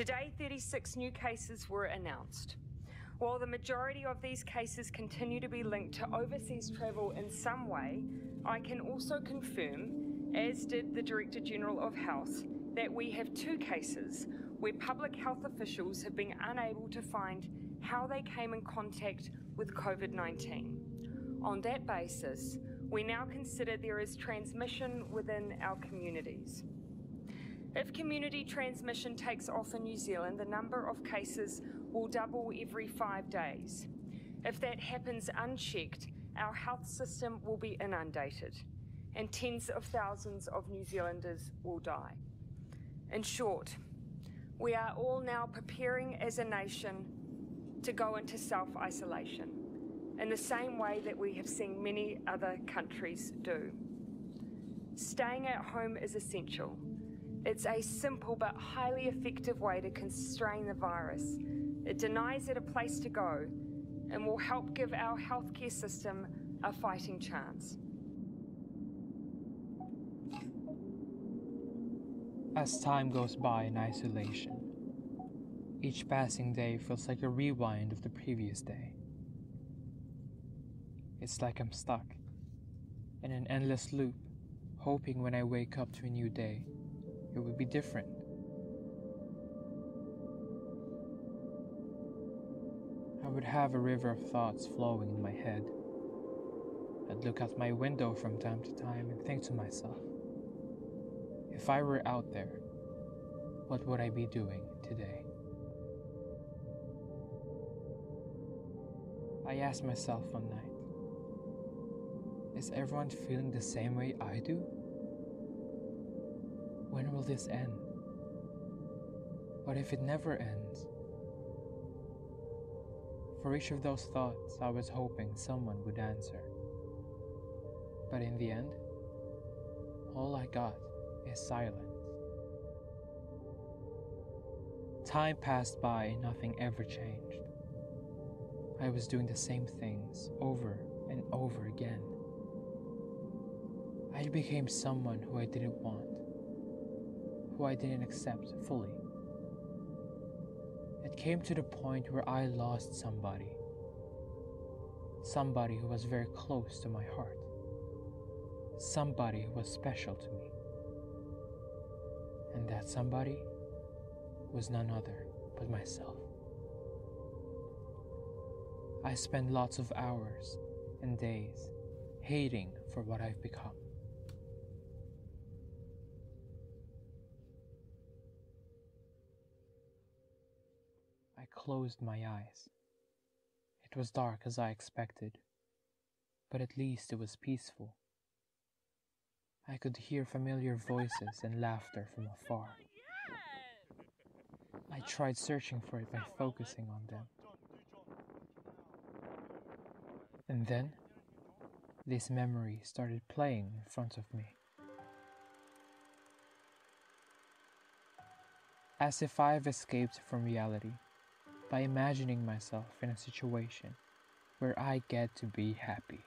Today, 36 new cases were announced. While the majority of these cases continue to be linked to overseas travel in some way, I can also confirm, as did the Director General of Health, that we have two cases where public health officials have been unable to find how they came in contact with COVID 19. On that basis, we now consider there is transmission within our communities. If community transmission takes off in New Zealand, the number of cases will double every five days. If that happens unchecked, our health system will be inundated and tens of thousands of New Zealanders will die. In short, we are all now preparing as a nation to go into self isolation in the same way that we have seen many other countries do. Staying at home is essential it's a simple but highly effective way to constrain the virus. It denies it a place to go and will help give our healthcare system a fighting chance. As time goes by in isolation, each passing day feels like a rewind of the previous day. It's like I'm stuck in an endless loop, hoping when I wake up to a new day, it would be different. I would have a river of thoughts flowing in my head. I'd look out my window from time to time and think to myself, if I were out there, what would I be doing today? I asked myself one night, is everyone feeling the same way I do? When will this end? What if it never ends? For each of those thoughts, I was hoping someone would answer. But in the end, all I got is silence. Time passed by and nothing ever changed. I was doing the same things over and over again. I became someone who I didn't want who I didn't accept fully. It came to the point where I lost somebody. Somebody who was very close to my heart. Somebody who was special to me. And that somebody was none other but myself. I spend lots of hours and days hating for what I've become. Closed my eyes. It was dark as I expected, but at least it was peaceful. I could hear familiar voices and laughter from afar. I tried searching for it by focusing on them. And then, this memory started playing in front of me. As if I have escaped from reality by imagining myself in a situation where I get to be happy.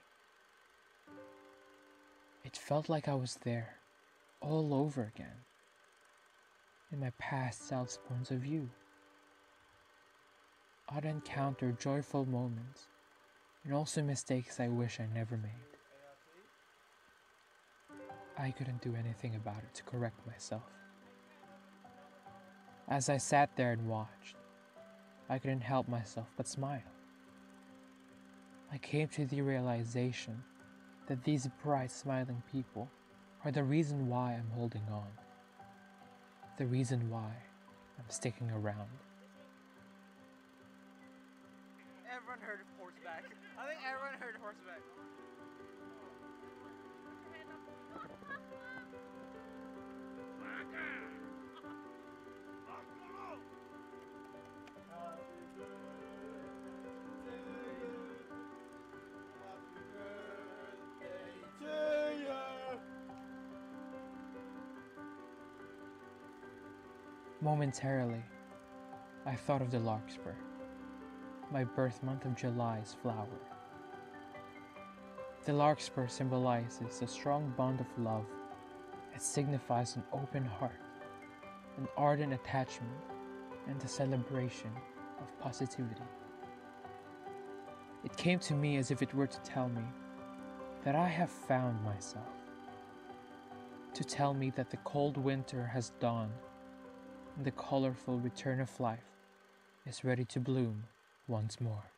It felt like I was there, all over again, in my past self's points of view. I'd encounter joyful moments and also mistakes I wish I never made. I couldn't do anything about it to correct myself. As I sat there and watched, I couldn't help myself but smile. I came to the realization that these bright smiling people are the reason why I'm holding on, the reason why I'm sticking around. Everyone heard horseback. I think everyone heard horseback. Momentarily, I thought of the larkspur, my birth month of July's flower. The larkspur symbolizes a strong bond of love. It signifies an open heart, an ardent attachment, and the celebration of positivity. It came to me as if it were to tell me that I have found myself, to tell me that the cold winter has dawned the colorful return of life is ready to bloom once more.